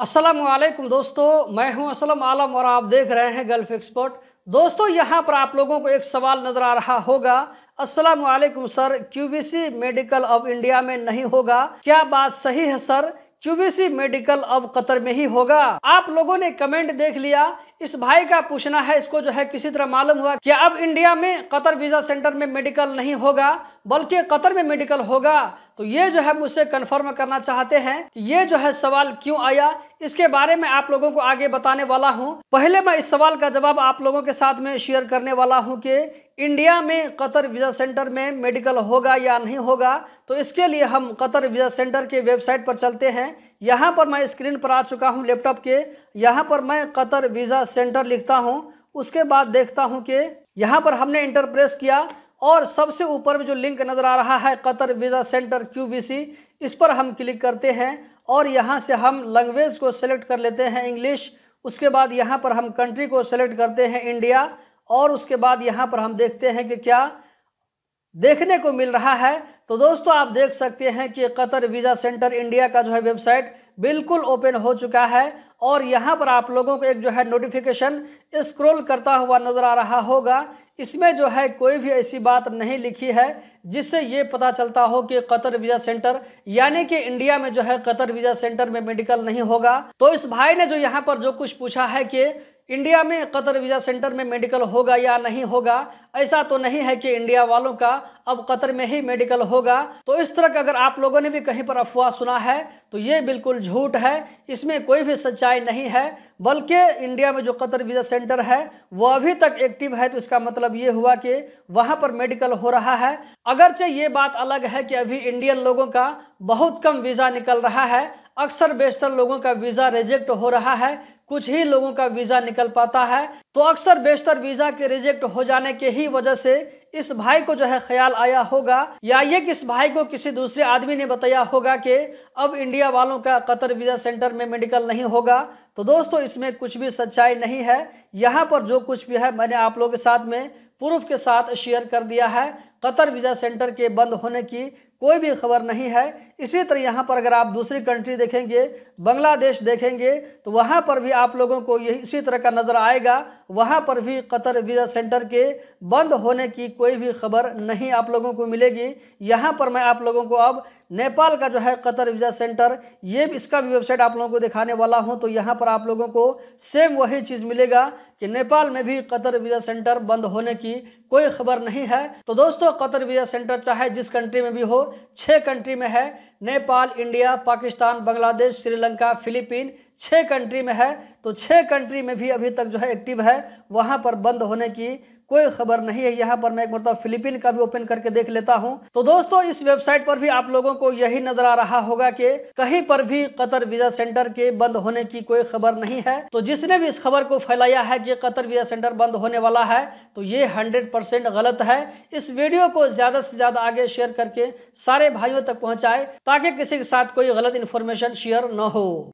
असलम दोस्तों, मैं हूँ असलम आलम और आप देख रहे हैं गल्फ एक्सपर्ट। दोस्तों, यहाँ पर आप लोगों को एक सवाल नज़र आ रहा होगा। अस्सलाम वालेकुम सर, क्यूबीसी मेडिकल अब इंडिया में नहीं होगा। क्या बात सही है सर? क्यूबीसी मेडिकल अब कतर में ही होगा। आप लोगों ने कमेंट देख लिया। इस भाई का पूछना है, इसको जो है किसी तरह मालूम हुआ कि अब इंडिया में कतर वीज़ा सेंटर में मेडिकल नहीं होगा। बल्कि कतर में मेडिकल होगा। तो ये जो है मुझसे कंफर्म करना चाहते हैं कि ये जो है, सवाल क्यों आया? इसके बारे में आप लोगों को आगे बताने वाला हूँ। पहले मैं इस सवाल का जवाब आप लोगों के साथ में शेयर करने वाला हूँ कि इंडिया में कतर वीज़ा सेंटर में मेडिकल होगा या नहीं होगा? तो इसके लिए हम कतर वीज़ा सेंटर के वेबसाइट पर चलते हैं। यहाँ पर मैं स्क्रीन पर आ चुका हूँ लैपटॉप के। यहाँ पर मैं कतर वीज़ा सेंटर लिखता हूँ। उसके बाद देखता हूँ कि यहाँ पर हमने इंटरप्रेस किया। और सबसे ऊपर में जो लिंक नज़र आ रहा है, कतर वीज़ा सेंटर क्यू इस पर हम क्लिक करते हैं और यहाँ से हम लैंग्वेज को सेलेक्ट कर लेते हैं इंग्लिश उसके बाद यहाँ पर हम कंट्री को सेलेक्ट करते हैं इंडिया और उसके बाद यहाँ पर हम देखते हैं कि क्या देखने को मिल रहा है। तो दोस्तों, आप देख सकते हैं कि कतर वीज़ा सेंटर इंडिया का जो है वेबसाइट बिल्कुल ओपन हो चुका है और यहाँ पर आप लोगों को एक जो है नोटिफिकेशन स्क्रॉल करता हुआ नज़र आ रहा होगा। इसमें जो है कोई भी ऐसी बात नहीं लिखी है जिससे ये पता चलता हो कि कतर वीज़ा सेंटर, यानी कि इंडिया में जो है कतर वीज़ा सेंटर में मेडिकल नहीं होगा। तो इस भाई ने जो यहाँ पर जो कुछ पूछा है कि इंडिया में कतर वीज़ा सेंटर में मेडिकल होगा या नहीं होगा? ऐसा तो नहीं है कि इंडिया वालों का अब कतर में ही मेडिकल होगा। तो इस तरह का अगर आप लोगों ने भी कहीं पर अफवाह सुना है तो ये बिल्कुल झूठ है। इसमें कोई भी सच्चाई नहीं है, बल्कि इंडिया में जो कतर वीज़ा सेंटर है, वो अभी तक एक्टिव है। तो इसका मतलब ये हुआ कि वहाँ पर मेडिकल हो रहा है। अगरचे ये बात अलग है कि अभी इंडियन लोगों का बहुत कम वीज़ा निकल रहा है। अक्सर बेशतर लोगों का वीज़ा रिजेक्ट हो रहा है। कुछ ही लोगों का वीज़ा निकल पाता है। तो अक्सर बेशतर वीज़ा के रिजेक्ट हो जाने के ही वजह से इस भाई को जो है ख्याल आया होगा या ये कि इस भाई को किसी दूसरे आदमी ने बताया होगा कि अब इंडिया वालों का कतर वीज़ा सेंटर में मेडिकल नहीं होगा। तो दोस्तों, इसमें कुछ भी सच्चाई नहीं है। यहाँ पर जो कुछ भी है, मैंने आप लोगों के साथ में प्रूफ के साथ शेयर कर दिया है। कतर वीज़ा सेंटर के बंद होने की कोई भी खबर नहीं है। इसी तरह यहाँ पर अगर आप दूसरी कंट्री देखेंगे, बांग्लादेश देखेंगे तो वहाँ पर भी आप लोगों को यही इसी तरह का नज़र आएगा। वहाँ पर भी कतर वीज़ा सेंटर के बंद होने की कोई भी खबर नहीं आप लोगों को मिलेगी। यहाँ पर मैं आप लोगों को अब नेपाल का जो है कतर वीज़ा सेंटर, ये भी इसका भी वेबसाइट आप लोगों को दिखाने वाला हूँ। तो यहाँ पर आप लोगों को सेम वही चीज़ मिलेगा कि नेपाल में भी कतर वीज़ा सेंटर बंद होने की कोई खबर नहीं है। तो दोस्तों, कतर वीज़ा सेंटर चाहे जिस कंट्री में भी हो छः कंट्री में है। नेपाल, इंडिया, पाकिस्तान, बांग्लादेश, श्रीलंका, फिलीपीन छः कंट्री में है। तो छः कंट्री में भी अभी तक जो है एक्टिव है। वहाँ पर बंद होने की कोई खबर नहीं है। यहाँ पर मैं एक मतलब फिलीपीन का भी ओपन करके देख लेता हूँ। तो दोस्तों, इस वेबसाइट पर भी आप लोगों को यही नज़र आ रहा होगा कि कहीं पर भी कतर वीज़ा सेंटर के बंद होने की कोई खबर नहीं है। तो जिसने भी इस खबर को फैलाया है कि कतर वीज़ा सेंटर बंद होने वाला है तो ये हंड्रेड गलत है। इस वीडियो को ज़्यादा से ज़्यादा आगे शेयर करके सारे भाइयों तक पहुँचाए ताकि किसी के साथ कोई गलत इन्फॉर्मेशन शेयर न हो।